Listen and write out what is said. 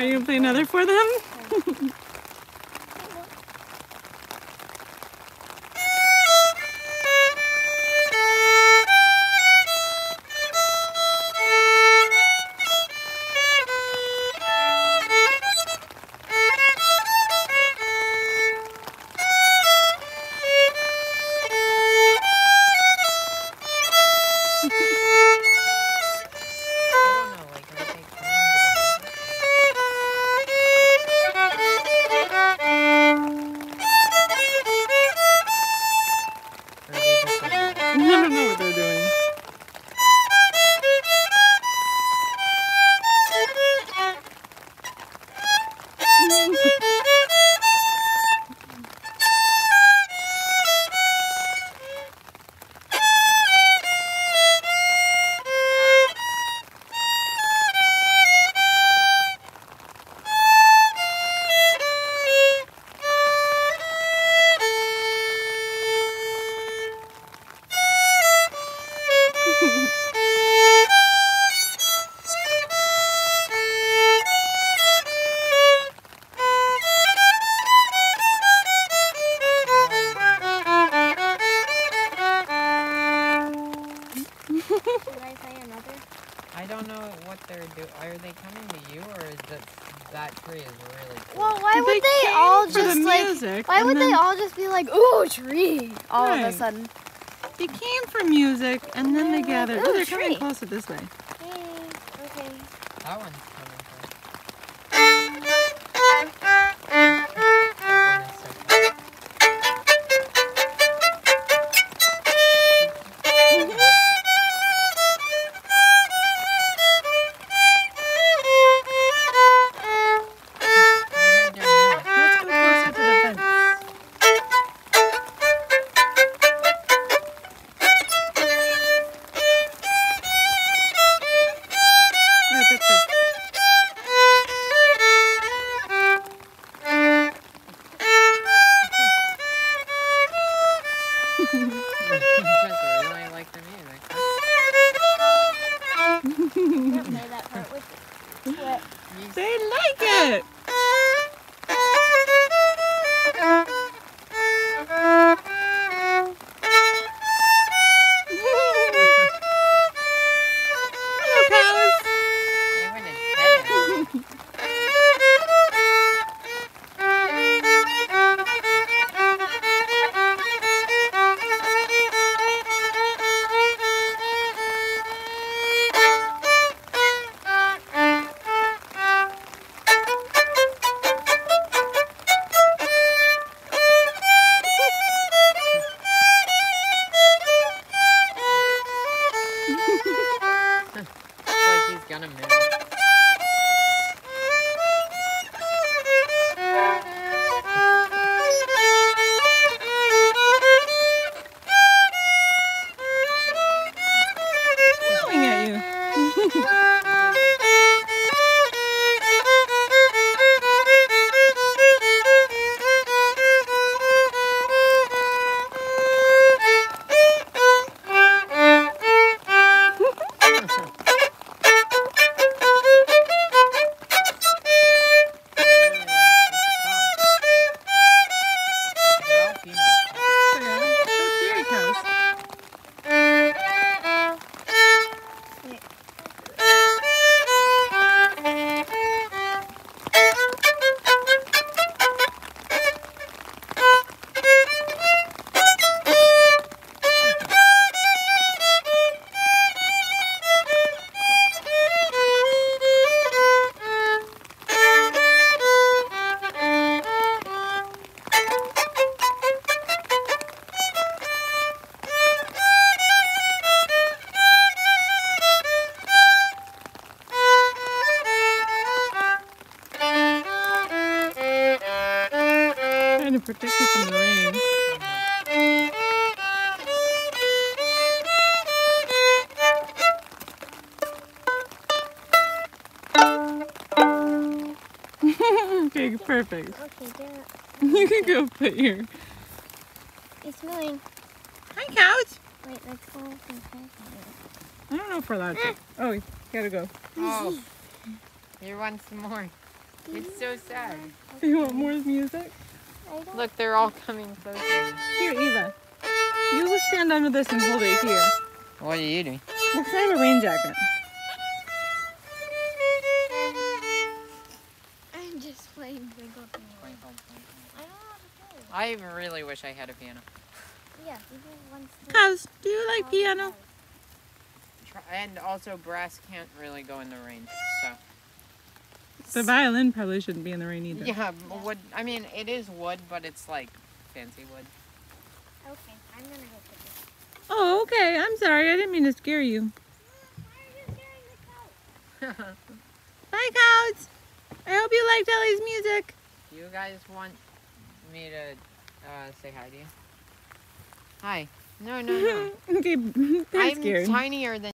Are you gonna play another for them? really cool? Well, why would They they, all for the just like? music, Why and would they all just be like, "Ooh, tree!" All of a sudden. They came for music and then they They're like, gathered. Oh, they're coming tree." closer this way. Hey, okay. that one's They like it. Gonna move. Protect you from the rain. okay, perfect. Okay, there. You can go put your. It's moving. Hi, cows. Wait, let's go. I don't know if we're allowed to. Ah. Oh, you gotta go. Oh, here wants some more. It's so sad. You want more music? I don't Look, they're all coming closer. Here, Eva. You will stand under this and hold it here. What are you doing? Because I have a rain jacket. I'm just playing Twinkle Twinkle. I don't know how to play. I even really wish I had a piano. Yeah, even once. the- do you like Oh, piano? And also, brass can't really go in the rain. So The violin probably shouldn't be in the rain either. yeah, wood. I mean, it is wood, but it's like fancy wood. Okay, I'm gonna go put this. Oh, okay. I'm sorry. I didn't mean to scare you. Why are you scaring the cow? Bye, cows. I hope you liked Ellie's music. Do you guys want me to uh, say hi to you? Hi. No, no, no. okay, they're I'm scared. tinier than